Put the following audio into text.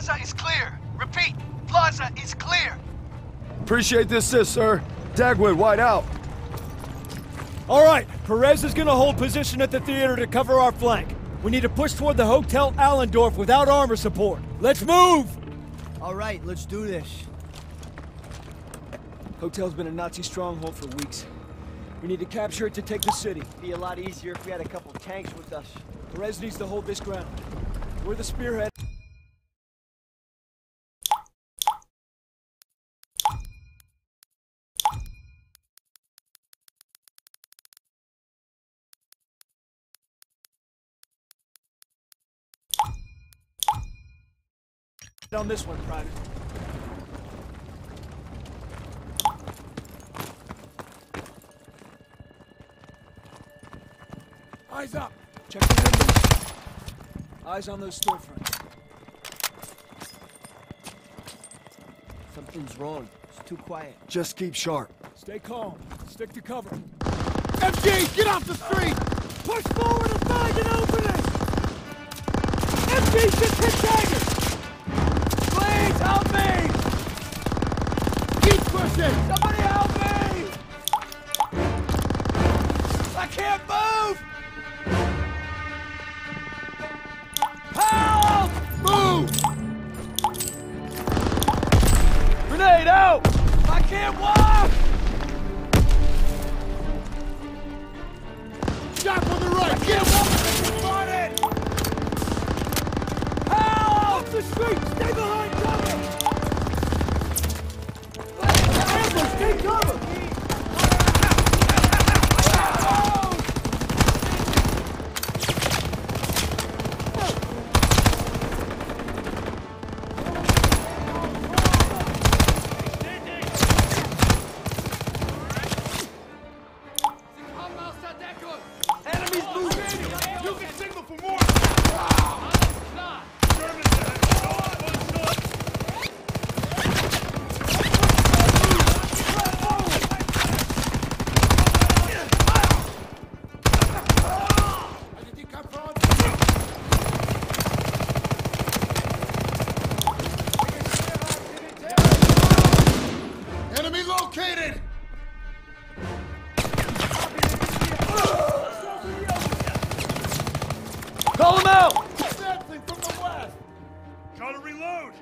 Plaza is clear. Repeat, Plaza is clear. Appreciate the assist, sir. Dagwood, wide out. All right, Perez is gonna hold position at the theater to cover our flank. We need to push toward the Hotel Allendorf without armor support. Let's move! All right, let's do this. Hotel's been a Nazi stronghold for weeks. We need to capture it to take the city. It'd Be a lot easier if we had a couple tanks with us. Perez needs to hold this ground. We're the spearhead. On this one, Private. Eyes up! Check the windows. Eyes on those storefronts. Something's wrong. It's too quiet. Just keep sharp. Stay calm. Stick to cover. MG, get off the street! Push forward and find an opening! MG should hit daggers! Keep! Somebody help me! I can't move! Help! Move! Grenade out! I can't walk! Reload!